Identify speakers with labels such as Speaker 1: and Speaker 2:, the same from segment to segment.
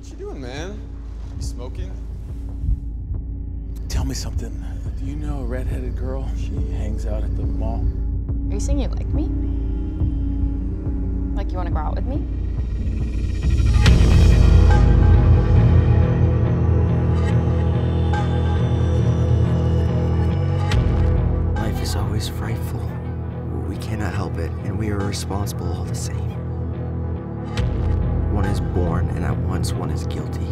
Speaker 1: What you doing, man? You smoking? Tell me something. Do you know a redheaded girl? She hangs out at the mall.
Speaker 2: Are you saying you like me? Like you want to go out with me?
Speaker 3: Life is always frightful. We cannot help it, and we are responsible all the same. One is born, and at once one is guilty.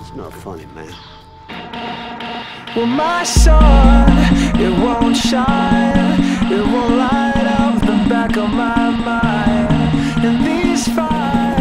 Speaker 4: It's not funny, man.
Speaker 5: Well, my sun, it won't shine, it won't light up the back of my mind. And these fires.